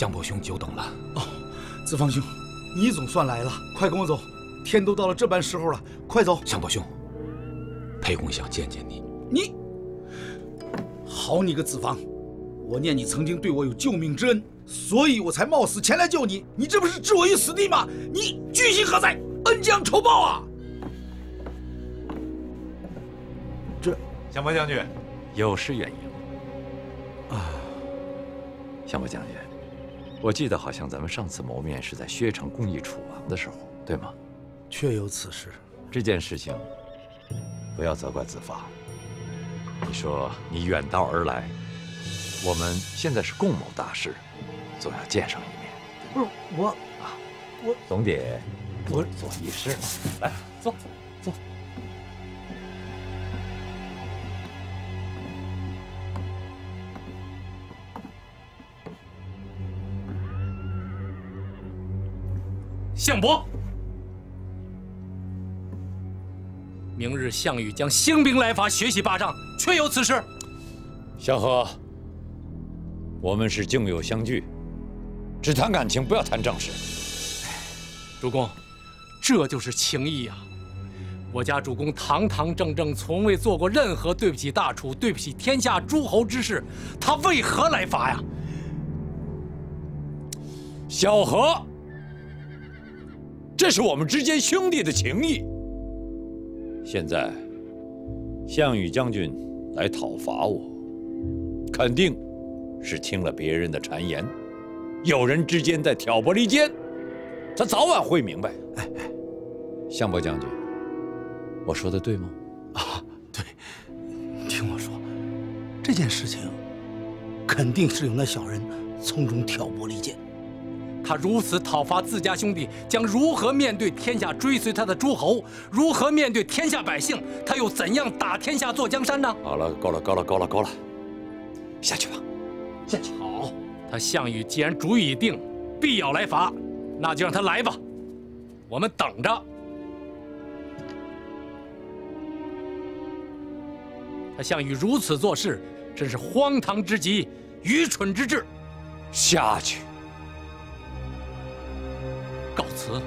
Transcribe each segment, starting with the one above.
相伯兄久等了。哦，子房兄，你总算来了，快跟我走。天都到了这般时候了，快走。相伯兄，裴公想见见你。你，好你个子房，我念你曾经对我有救命之恩，所以我才冒死前来救你。你这不是置我于死地吗？你居心何在？恩将仇报啊！这，相伯将军，有失远迎。啊，相伯将军，我记得好像咱们上次谋面是在薛城共议楚王的时候，对吗？确有此事。这件事情，不要责怪子发。你说你远道而来，我们现在是共谋大事，总要见上一面。不是我啊，我总得我做仪式。来，坐坐。相伯。明日项羽将兴兵来伐，血洗八丈，确有此事。萧何，我们是旧友相聚，只谈感情，不要谈政事。主公，这就是情义呀！我家主公堂堂正正，从未做过任何对不起大楚、对不起天下诸侯之事，他为何来伐呀？萧何，这是我们之间兄弟的情谊。现在，项羽将军来讨伐我，肯定是听了别人的谗言，有人之间在挑拨离间，他早晚会明白。哎哎，项伯将军，我说的对吗？啊，对，听我说，这件事情肯定是有那小人从中挑拨离间。他如此讨伐自家兄弟，将如何面对天下追随他的诸侯？如何面对天下百姓？他又怎样打天下坐江山呢？好了，够了，够了，够了，够了，下去吧，下去。好，他项羽既然主意已定，必要来伐，那就让他来吧，我们等着。他项羽如此做事，真是荒唐之极，愚蠢之至。下去。告辞。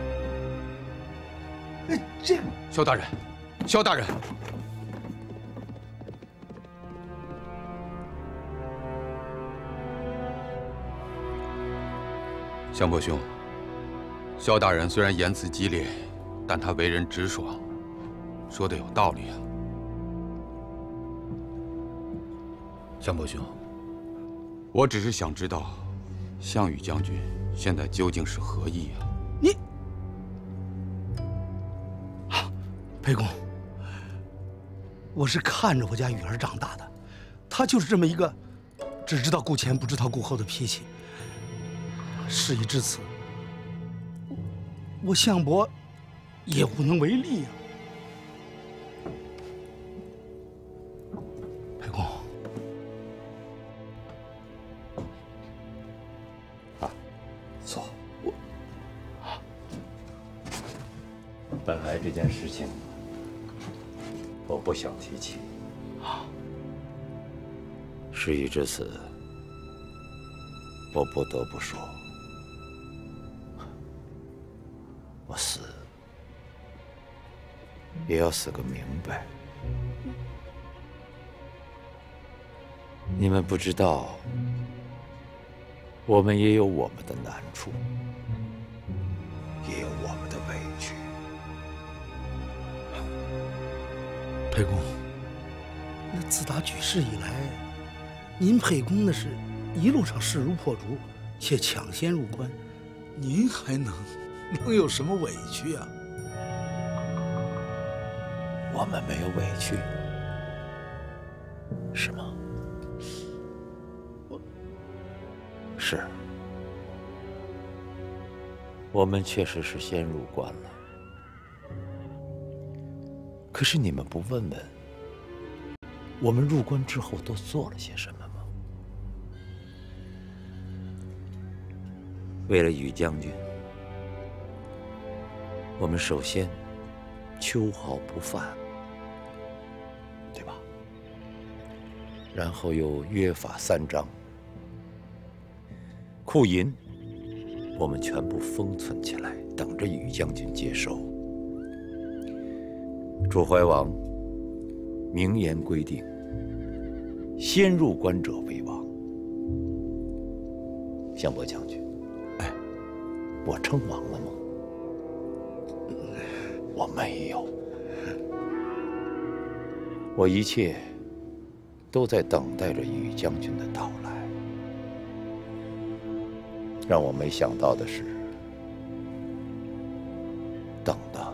哎，这个萧大人，萧大人，相伯兄，萧大人虽然言辞激烈，但他为人直爽，说的有道理啊。相伯兄，我只是想知道，项羽将军现在究竟是何意啊？沛，公，我是看着我家雨儿长大的，她就是这么一个只知道顾前不知道顾后的脾气。事已至此，我项伯也无能为力啊。至此，我不得不说，我死也要死个明白。你们不知道，我们也有我们的难处。也有我们的委屈。沛公，那自打举事以来，您沛公那是一路上势如破竹，且抢先入关，您还能能有什么委屈啊？我们没有委屈，是吗？我，是，我们确实是先入关了。可是你们不问问，我们入关之后都做了些什么为了羽将军，我们首先秋毫不犯，对吧？然后又约法三章，库银，我们全部封存起来，等着宇将军接收。楚怀王明言规定，先入关者为王。项伯将军，我称王了吗？我没有，我一切都在等待着宇将军的到来。让我没想到的是，等的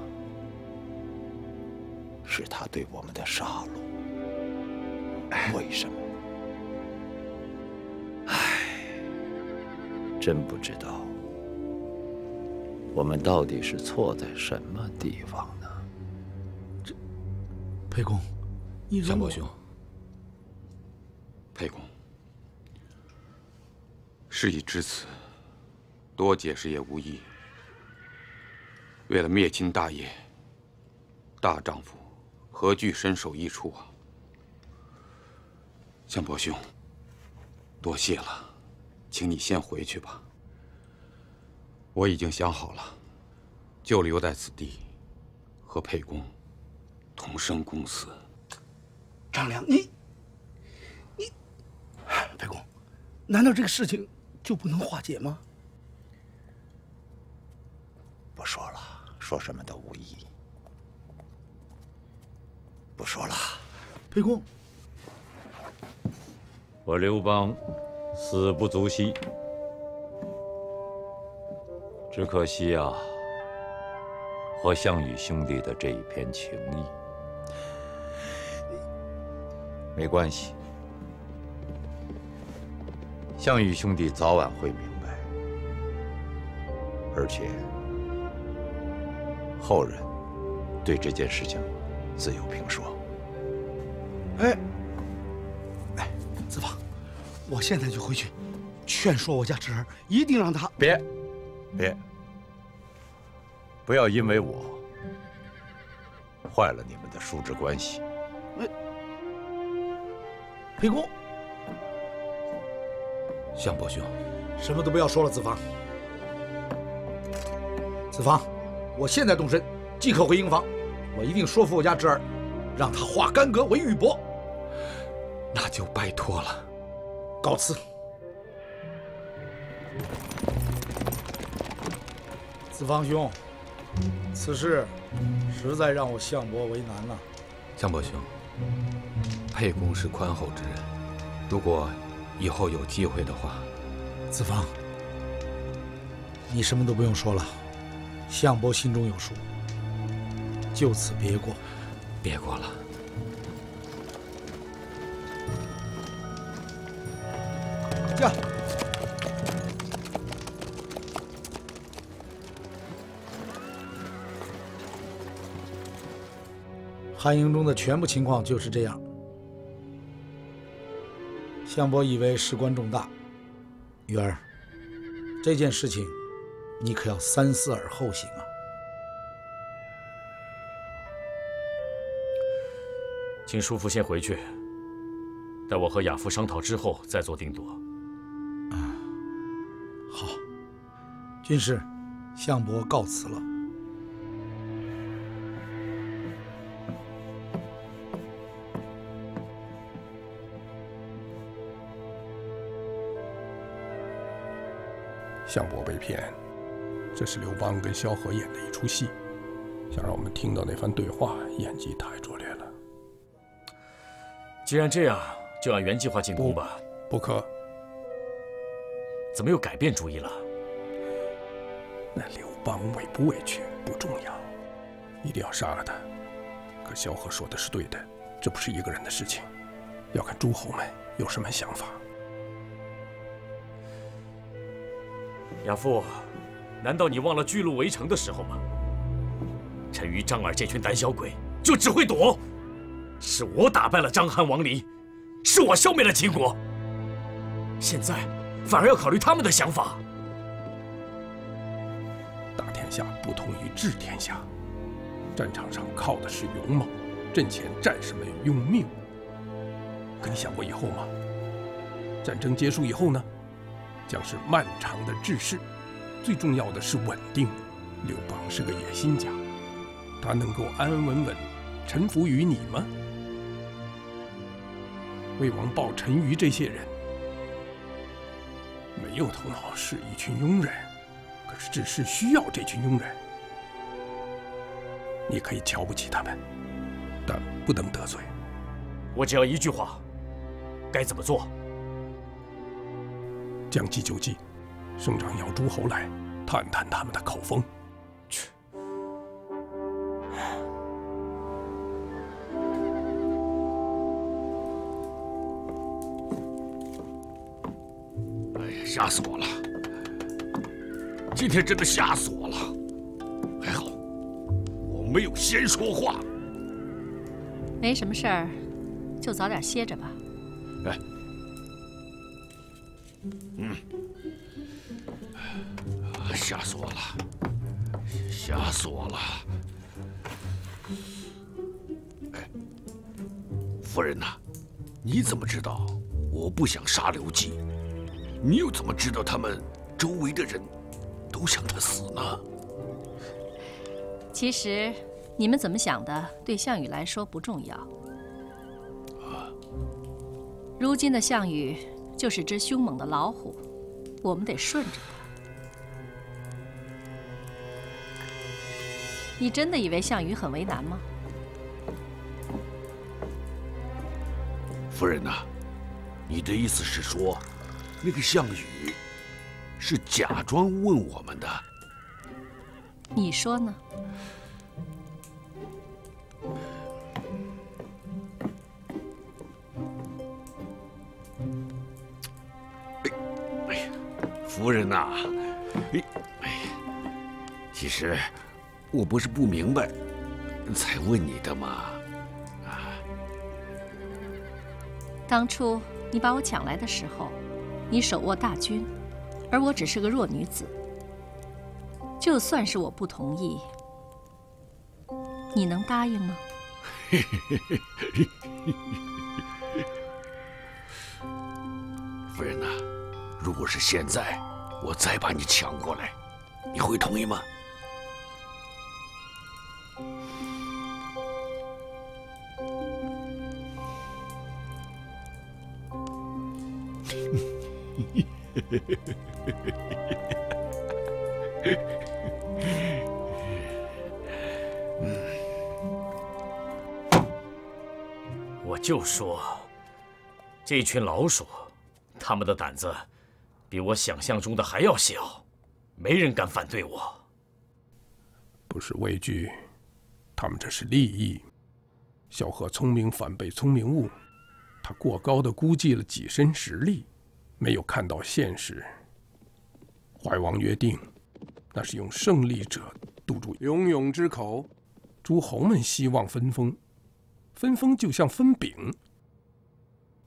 是他对我们的杀戮。为什么？唉，真不知道，我们到底是错在什么地方呢？这，沛公，你相伯兄，沛公，事已至此。多解释也无益。为了灭亲大业，大丈夫何惧身首异处啊？相伯兄，多谢了，请你先回去吧。我已经想好了，就留在此地，和沛公同生共死。张良，你你，沛公，难道这个事情就不能化解吗？不说了，说什么都无意义。不说了，沛公，我刘邦死不足惜，只可惜啊，和项羽兄弟的这一片情谊。没关系，项羽兄弟早晚会明白，而且。后人对这件事情自有评说。哎，哎，子房，我现在就回去劝说我家侄儿，一定让他别，别，不要因为我坏了你们的叔侄关系。哎，沛公，相伯兄，什么都不要说了，子房，子房。我现在动身，即刻回营房。我一定说服我家侄儿，让他化干戈为玉帛。那就拜托了，告辞。子房兄，此事实在让我项伯为难了。项伯兄，沛公是宽厚之人，如果以后有机会的话，子房，你什么都不用说了。项伯心中有数，就此别过，别过了。驾！汉营中的全部情况就是这样。项伯以为事关重大，玉儿，这件事情。你可要三思而后行啊！请叔父先回去，待我和亚父商讨之后再做定夺。啊，好，军师，项伯告辞了。项伯被骗。这是刘邦跟萧何演的一出戏，想让我们听到那番对话，演技太拙劣了。既然这样，就按原计划进攻吧。不可。怎么又改变主意了？那刘邦委不委屈不重要，一定要杀了他。可萧何说的是对的，这不是一个人的事情，要看诸侯们有什么想法。亚父。难道你忘了巨鹿围城的时候吗？陈馀、张耳这群胆小鬼就只会躲，是我打败了章邯王离，是我消灭了秦国。现在反而要考虑他们的想法。打天下不同于治天下，战场上靠的是勇猛，阵前战士们用命。可你想过以后吗？战争结束以后呢？将是漫长的治世，最重要的是稳定。刘邦是个野心家，他能够安安稳稳臣服于你吗？魏王鲍、陈余这些人没有头脑，是一群庸人。可是治世需要这群庸人，你可以瞧不起他们，但不能得罪。我只要一句话，该怎么做？将计就计，省长邀诸侯来探探他们的口风。去！哎呀，吓死我了！今天真的吓死我了。还好，我没有先说话。没什么事儿，就早点歇着吧。嗯，吓死我了，吓死我了！哎，夫人呐，你怎么知道我不想杀刘季？你又怎么知道他们周围的人都想他死呢？其实，你们怎么想的，对项羽来说不重要。啊，如今的项羽。就是只凶猛的老虎，我们得顺着它。你真的以为项羽很为难吗？夫人呐，你的意思是说，那个项羽是假装问我们的？你说呢？夫人呐，其实我不是不明白，才问你的嘛。啊，当初你把我抢来的时候，你手握大军，而我只是个弱女子。就算是我不同意，你能答应吗？夫人呐，如果是现在。我再把你抢过来，你会同意吗？我就说，这群老鼠，他们的胆子。比我想象中的还要小，没人敢反对我。不是畏惧，他们这是利益。萧何聪明反被聪明误，他过高的估计了己身实力，没有看到现实。怀王约定，那是用胜利者堵住勇勇之口。诸侯们希望分封，分封就像分饼，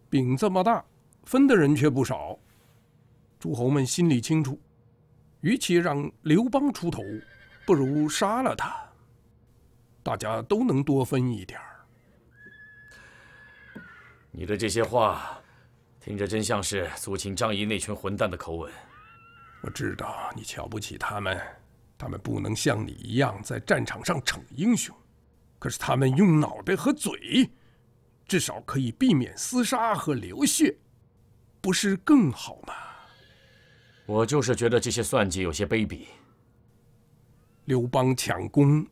饼这么大，分的人却不少。诸侯们心里清楚，与其让刘邦出头，不如杀了他，大家都能多分一点儿。你的这些话，听着真像是苏秦、张仪那群混蛋的口吻。我知道你瞧不起他们，他们不能像你一样在战场上逞英雄，可是他们用脑袋和嘴，至少可以避免厮杀和流血，不是更好吗？我就是觉得这些算计有些卑鄙。刘邦抢功，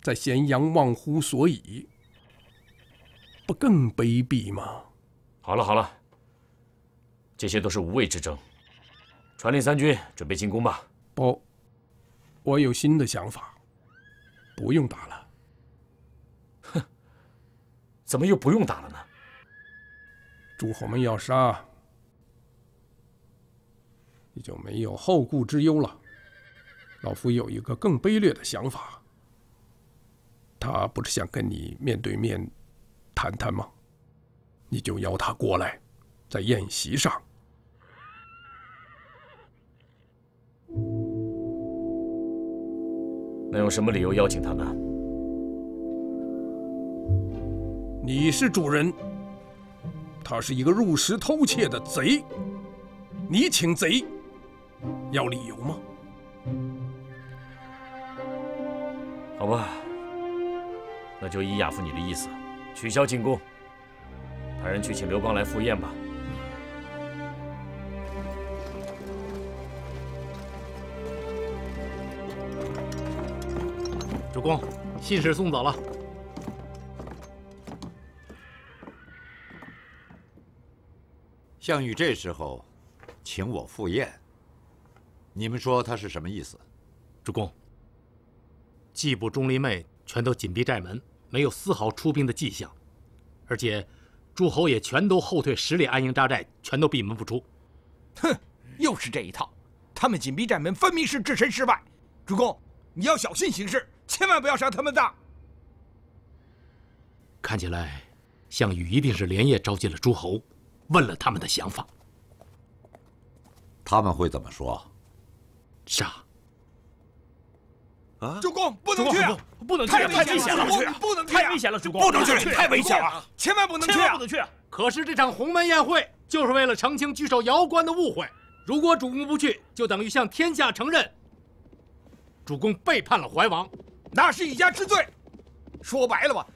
在咸阳忘乎所以，不更卑鄙吗？好了好了，这些都是无谓之争。传令三军准备进攻吧。不，我有新的想法，不用打了。哼，怎么又不用打了呢？诸侯们要杀。你就没有后顾之忧了。老夫有一个更卑劣的想法。他不是想跟你面对面谈谈吗？你就邀他过来，在宴席上。能有什么理由邀请他呢？你是主人，他是一个入室偷窃的贼，你请贼。要理由吗？好吧，那就依亚父你的意思，取消进宫，派人去请刘邦来赴宴吧。主公，信使送走了。项羽这时候请我赴宴，你们说他是什么意思？主公，季部、钟离昧全都紧闭寨门，没有丝毫出兵的迹象，而且诸侯也全都后退十里安营扎寨，全都闭门不出。哼，又是这一套！他们紧闭寨门，分明是置身事外。主公，你要小心行事，千万不要上他们当。看起来，项羽一定是连夜召集了诸侯。问了他们的想法，他们会怎么说？杀！啊！主公不能去，不能去，太危险了！不能去，太危险了！主公不能去，太危险了！千万不能去，不能去！可是这场鸿门宴会就是为了澄清居守瑶关的误会，如果主公不去，就等于向天下承认主公背叛了怀王，那是一家之罪。说白了吧，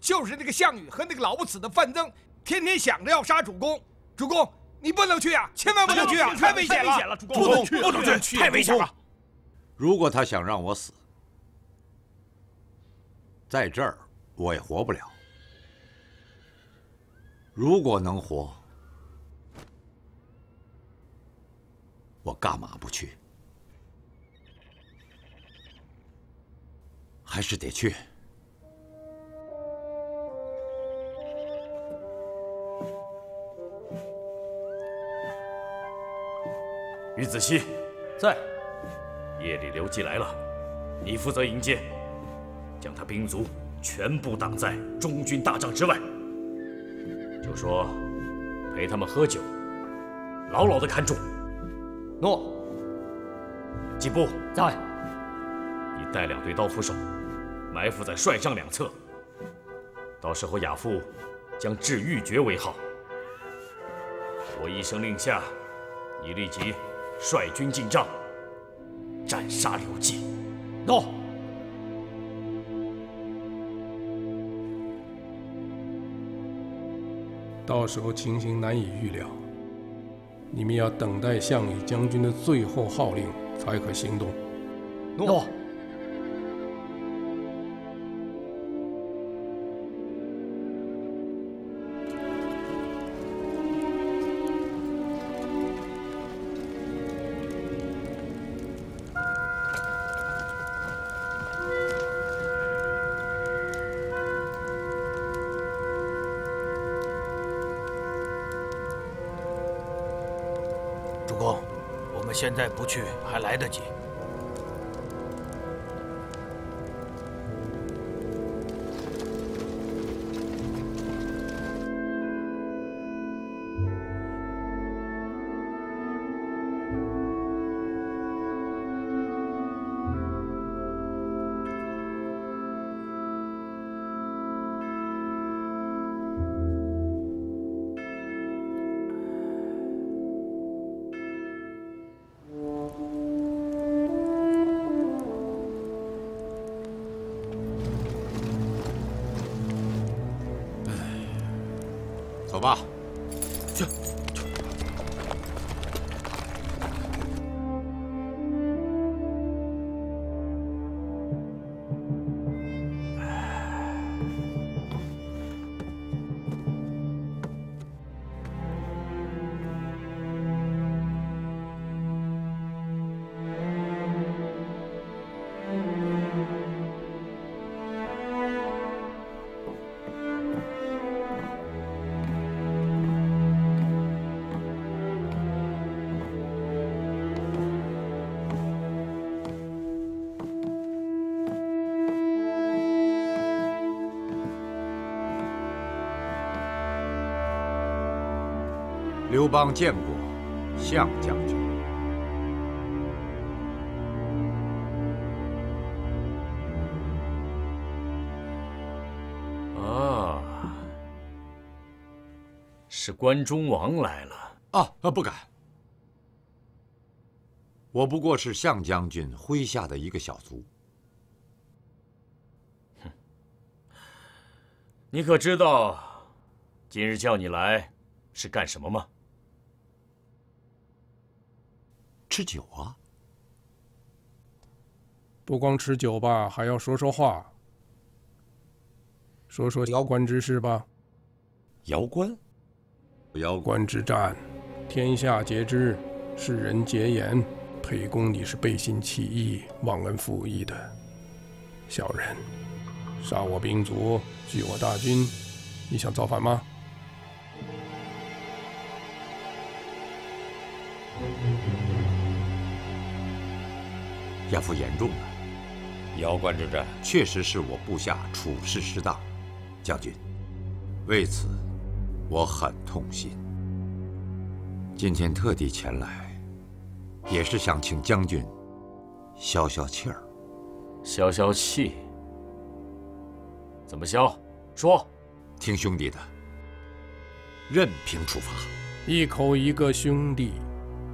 就是那个项羽和那个老不死的范增。天天想着要杀主公，主公你不能去啊，千万不能去啊，太危险了！主公不能去，不能去，太危险了。如果他想让我死，在这儿我也活不了。如果能活，我干嘛不去？还是得去。于子熙，在。夜里刘季来了，你负责迎接，将他兵卒全部挡在中军大帐之外。就说陪他们喝酒，牢牢的看住。诺。季布在。你带两队刀斧手，埋伏在帅帐两侧。到时候亚父将置玉珏为号。我一声令下，你立即。率军进帐，斩杀刘季。诺。到时候情形难以预料，你们要等待项羽将军的最后号令才可行动。诺。现在不去还来得及。走吧。去邦见过项将军。啊，是关中王来了。啊啊，不敢。我不过是项将军麾下的一个小卒。哼，你可知道，今日叫你来是干什么吗？吃酒啊！不光吃酒吧，还要说说话，说说遥关之事吧。遥关，遥关之战，天下皆知，世人皆言。沛公，你是背信弃义、忘恩负义的小人，杀我兵卒，拒我大军，你想造反吗？亚父言重了，遥关之战确实是我部下处事失当，将军，为此我很痛心。今天特地前来。也是想请将军消消气儿，消消气。怎么消？说，听兄弟的，任凭处罚。一口一个兄弟，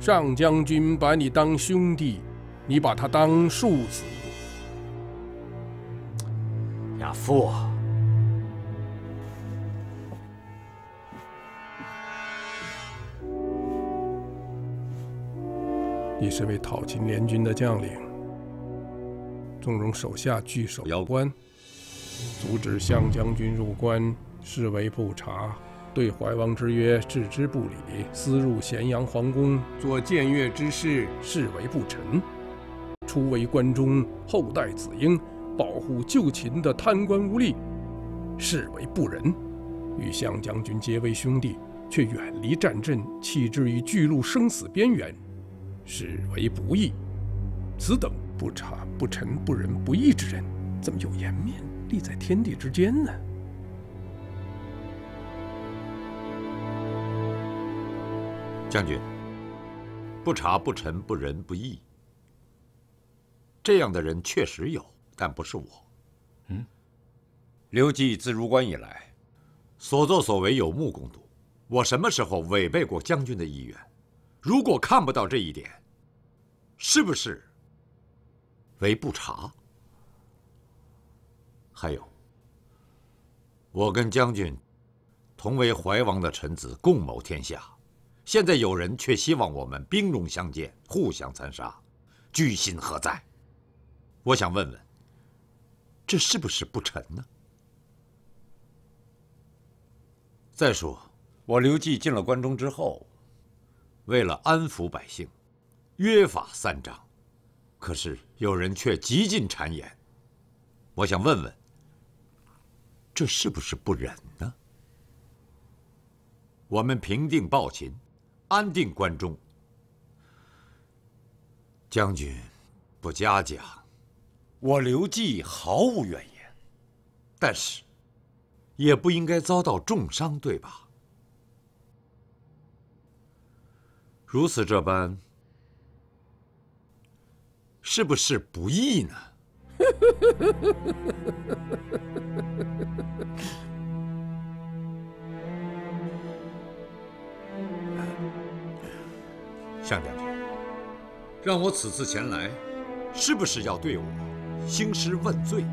上将军把你当兄弟，你把他当庶子。亚父。你身为讨秦联军的将领，纵容手下据守要关，阻止项将军入关，视为不察；对怀王之约置之不理，私入咸阳皇宫做僭越之事，视为不臣；初为关中后代子婴，保护旧秦的贪官污吏，视为不仁；与项将军结为兄弟，却远离战阵，弃之于巨鹿生死边缘。视为不义，此等不察、不臣、不仁、不义之人，怎么有颜面立在天地之间呢？将军，不察、不臣、不仁、不义，这样的人确实有，但不是我。嗯，刘季自入关以来，所作所为有目共睹，我什么时候违背过将军的意愿？如果看不到这一点，是不是为不察？还有，我跟将军同为怀王的臣子，共谋天下，现在有人却希望我们兵戎相见，互相残杀，居心何在？我想问问，这是不是不臣呢？再说，我刘季进了关中之后。为了安抚百姓，约法三章，可是有人却极尽谗言。我想问问，这是不是不忍呢？我们平定暴秦，安定关中，将军不嘉奖，我刘季毫无怨言，但是也不应该遭到重伤，对吧？如此这般，是不是不义呢？向将军，让我此次前来，是不是要对我兴师问罪？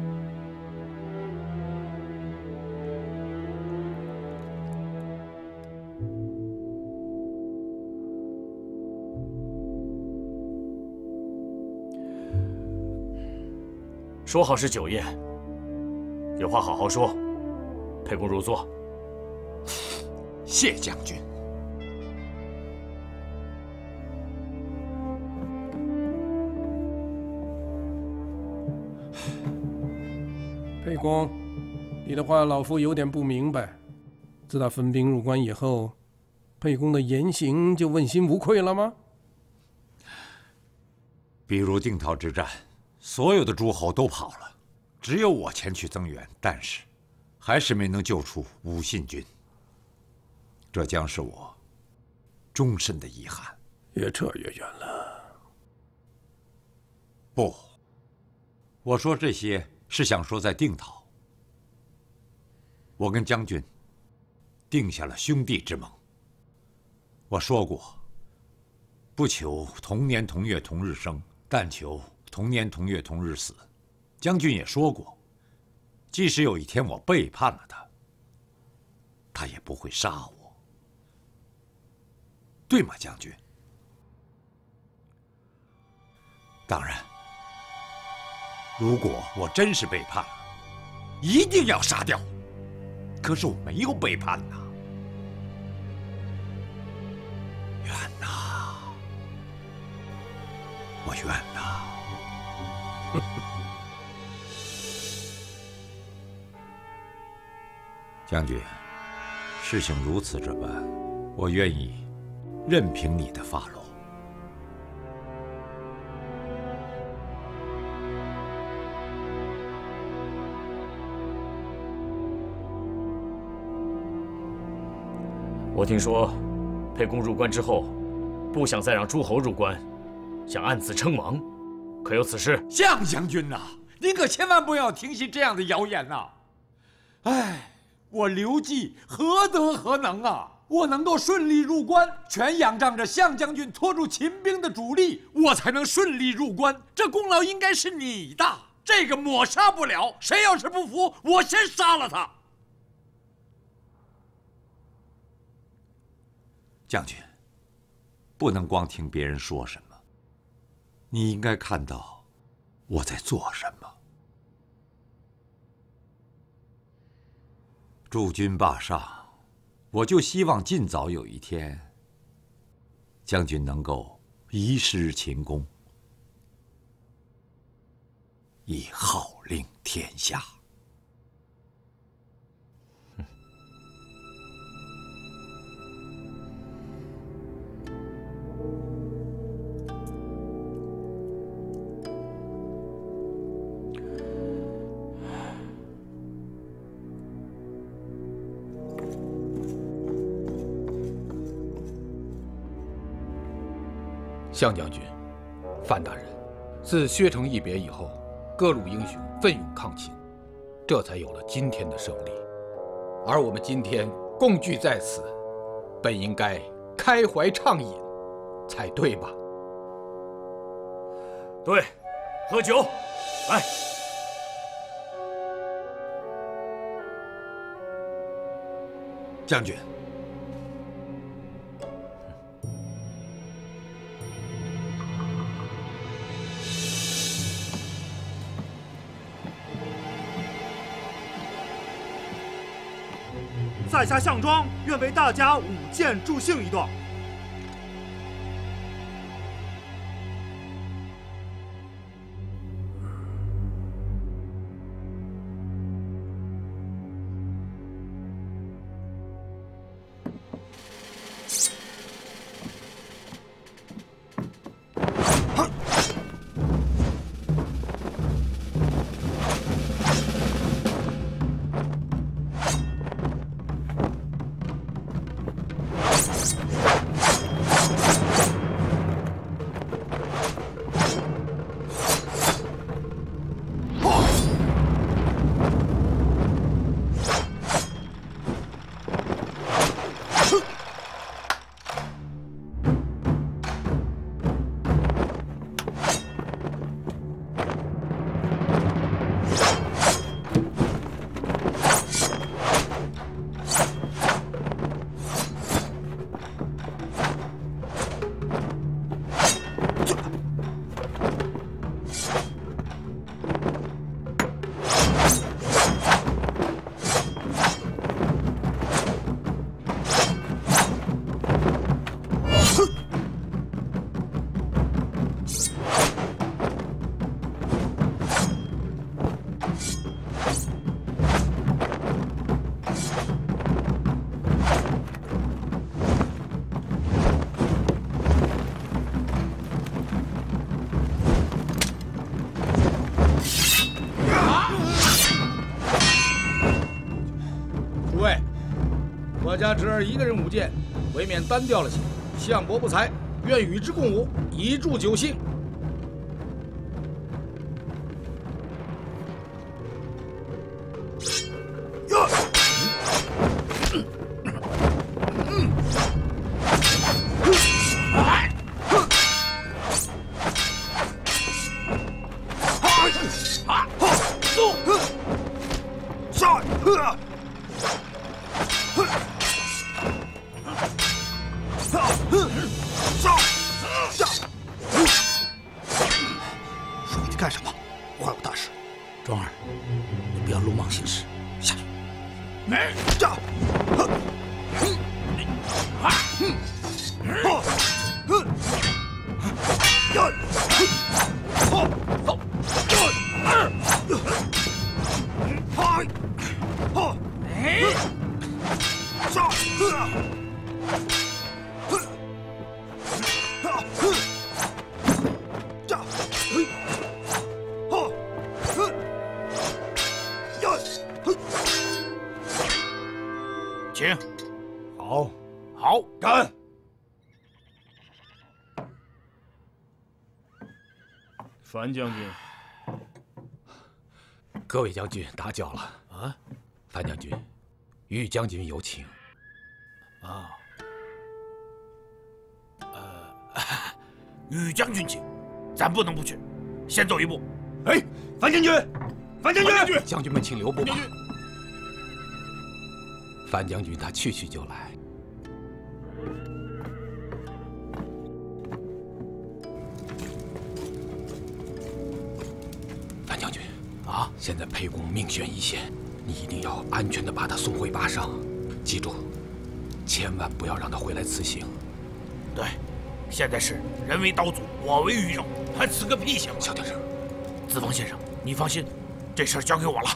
说好是酒宴，有话好好说。沛公入座。谢将军。沛公，你的话老夫有点不明白。自打分兵入关以后，沛公的言行就问心无愧了吗？比如定陶之战。所有的诸侯都跑了，只有我前去增援，但是还是没能救出武信军。这将是我终身的遗憾。越撤越远了。不，我说这些是想说在定陶，我跟将军定下了兄弟之盟。我说过，不求同年同月同日生，但求同年同月同日死。将军也说过，即使有一天我背叛了他，他也不会杀我，对吗，将军？当然，如果我真是背叛了，一定要杀掉。可是我没有背叛呐，冤呐，我冤呐！将军，事情如此这般，我愿意任凭你的发落。我听说，沛公入关之后，不想再让诸侯入关，想暗自称王，可有此事？项将军呐，您可千万不要听信这样的谣言呐！哎，我刘季何德何能啊？我能够顺利入关，全仰仗着项将军拖住秦兵的主力，我才能顺利入关。这功劳应该是你的，这个抹杀不了。谁要是不服，我先杀了他。将军，不能光听别人说什么，你应该看到我在做什么。驻军霸上，我就希望尽早有一天，将军能够移师秦宫，以号令天下。向将军，范大人，自薛城一别以后，各路英雄奋勇抗秦，这才有了今天的胜利。而我们今天共聚在此，本应该开怀畅饮，才对吧？对，喝酒，来。将军。在下项庄愿为大家舞剑助兴一段。我家侄儿一个人舞剑，未免单调了些。相伯不才，愿与之共舞，以助酒兴。樊将军，各位将军打搅了啊！樊将军，玉将军有请。啊，呃，玉将军请，咱不能不去，先走一步。哎，樊将军，樊将军，将军们请留步吧。樊将军他去去就来。现在沛公命悬一线，你一定要安全的把他送回巴上，记住，千万不要让他回来辞行。对，现在是人为刀俎，我为鱼肉，还辞个屁行？小点声。子房先生，你放心，这事儿交给我了。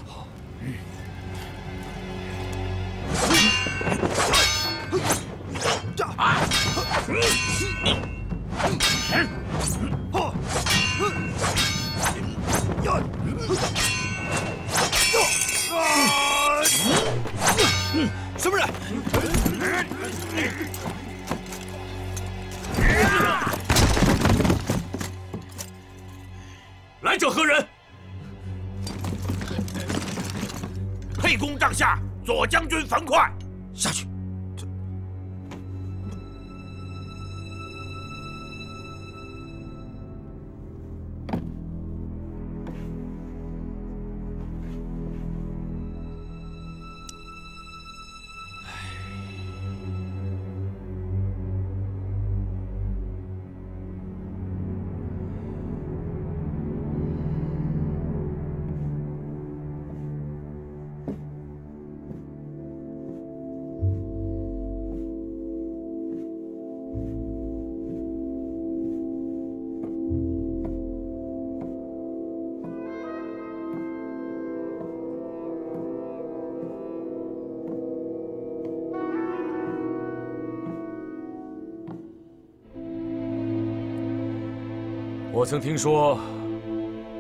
我曾听说，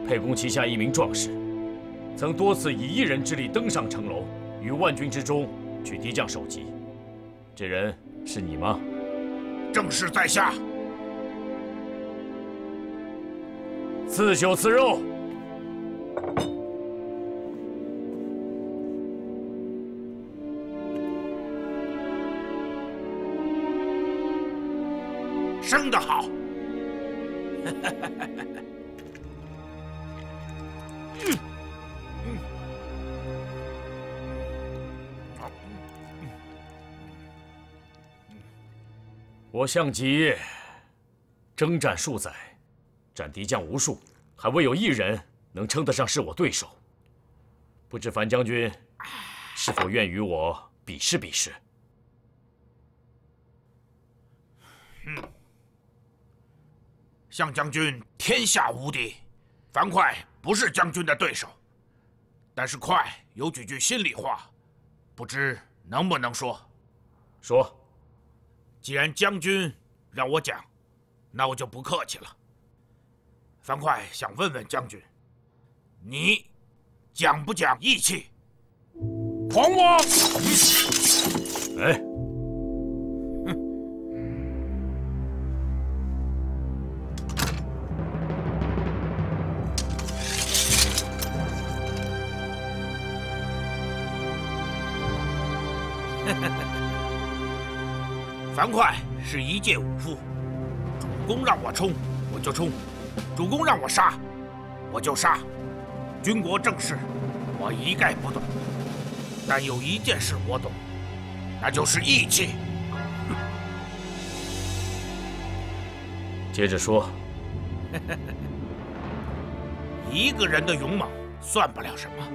沛公旗下一名壮士，曾多次以一人之力登上城楼，于万军之中取敌将首级。这人是你吗？正是在下。赐酒赐肉。我项籍征战数载，斩敌将无数，还未有一人能称得上是我对手。不知樊将军是否愿与我比试比试？嗯。项将军天下无敌，樊哙不是将军的对手。但是哙有几句心里话，不知能不能说？说。既然将军让我讲，那我就不客气了。樊哙想问问将军，你讲不讲义气？狂妄！哎。樊哙是一介武夫，主公让我冲，我就冲；主公让我杀，我就杀。军国政事，我一概不懂。但有一件事我懂，那就是义气。接着说。一个人的勇猛算不了什么，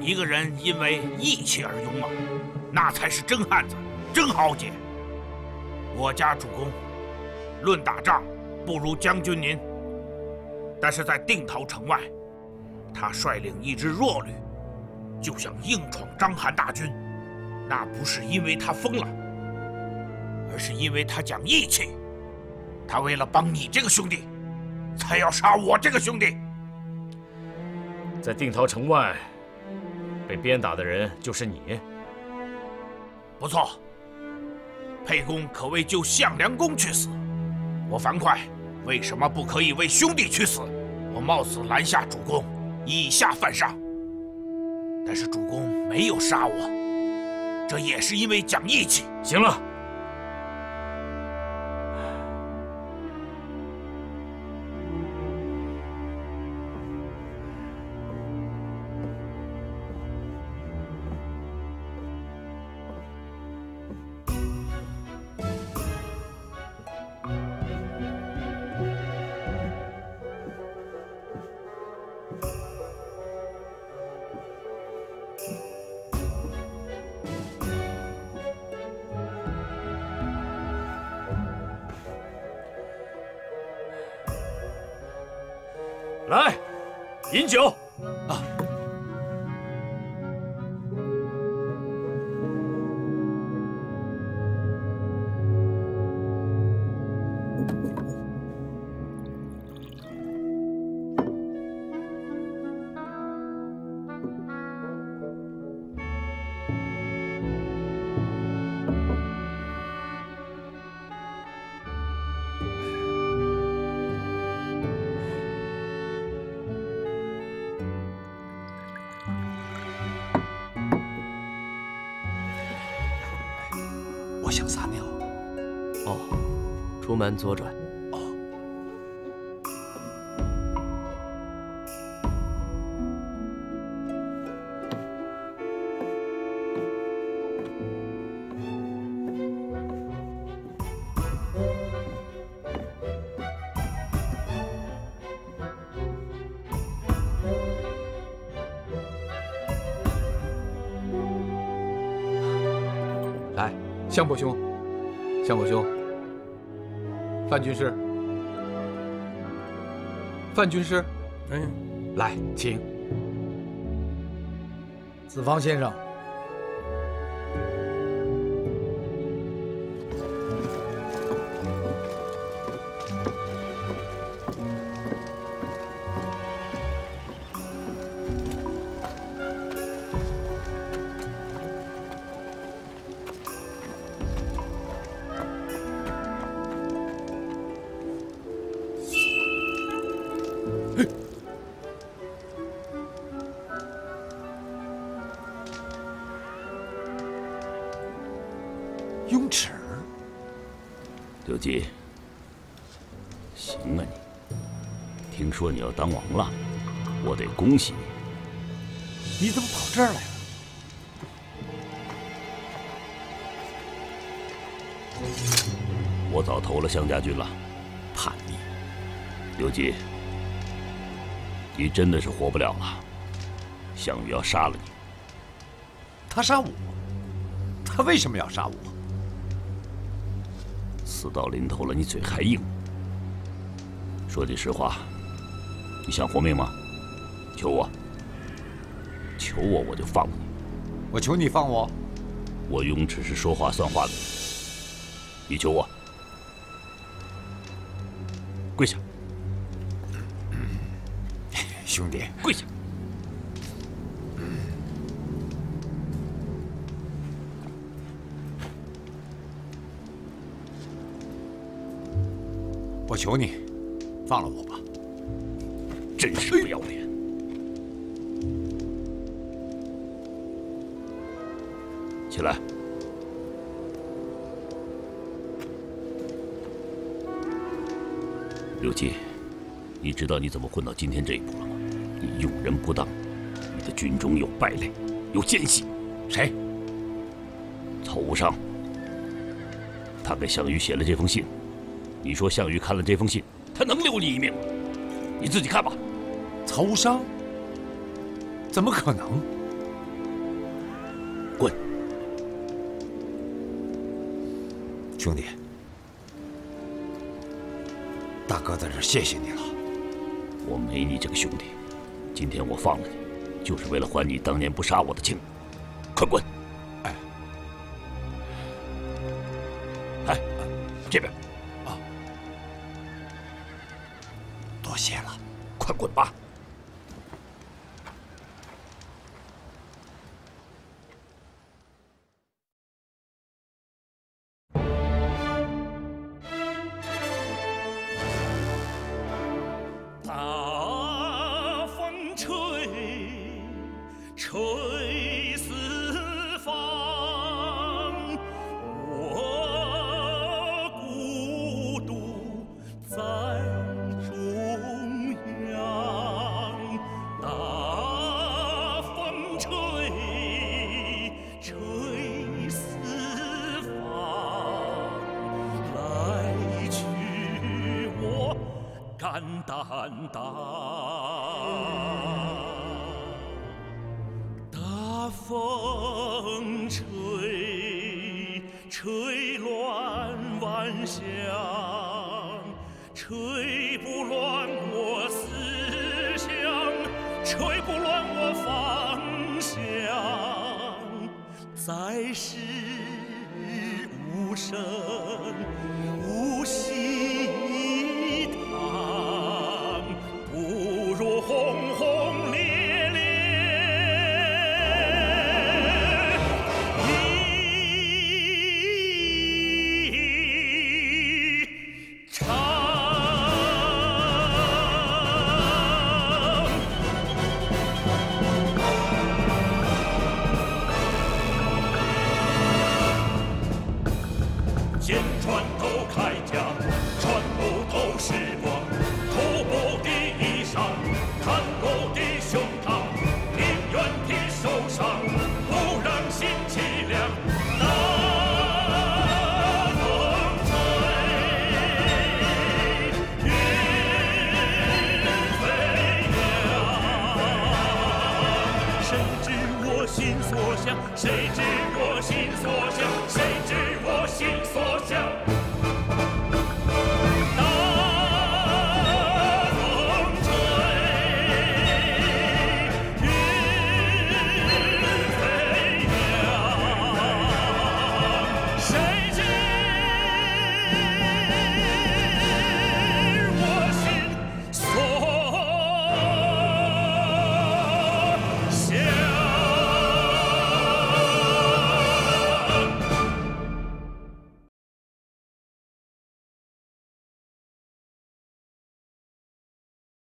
一个人因为义气而勇猛，那才是真汉子、真豪杰。我家主公，论打仗不如将军您，但是在定陶城外，他率领一支弱旅，就想硬闯章邯大军，那不是因为他疯了，而是因为他讲义气。他为了帮你这个兄弟，才要杀我这个兄弟。在定陶城外被鞭打的人就是你。不错，沛公可为救项梁公去死，我樊哙为什么不可以为兄弟去死？我冒死拦下主公，以下犯上。但是主公没有杀我，这也是因为讲义气。行了。来，饮酒。门左转。哦。来，相伯兄，相伯兄，范军师，范军师，哎，来，请。子房先生，要当王了，我得恭喜你。你怎么跑这儿来了？我早投了项家军了。叛逆！刘基，你真的是活不了了。项羽要杀了你。他杀我？他为什么要杀我？死到临头了，你嘴还硬。说句实话，你想活命吗？求我，求我，我就放过你。我求你放我。我雍齿是说话算话的人。你求我，跪下。兄弟，跪下。我求你，放了我吧！真是不要脸。起来。刘季你知道你怎么混到今天这一步了吗？你用人不当你的军中有败类有奸细。谁？曹无伤他给项羽写了这封信。你说项羽看了这封信他能留你一命吗？你自己看吧。曹无伤怎么可能？滚。兄弟。大哥在这谢谢你了，我没你这个兄弟，今天我放了你，就是为了还你当年不杀我的情。快滚！哎。哎，这边。